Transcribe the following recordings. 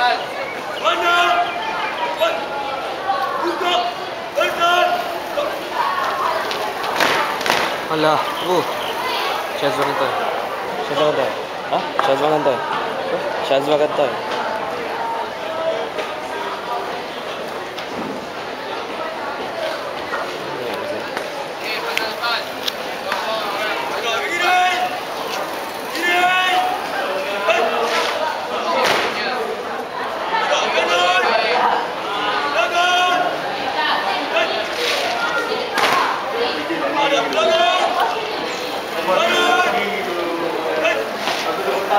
班长，我，组长，班长，走。好了，我。啥子玩意儿？啥子玩意儿？啊？啥子玩意儿？啥子玩意儿？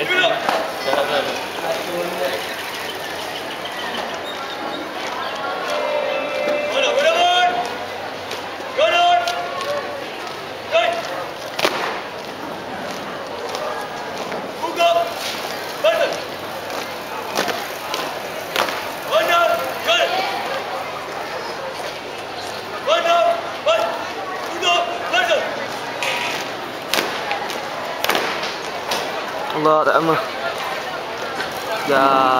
it's, it lot of them. get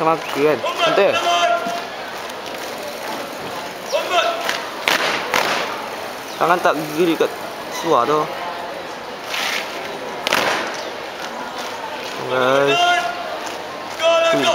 sama Kian. Sente. Tangan tak gigil kat suar tu. Guys. Go,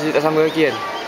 sisi tak sama lagi kan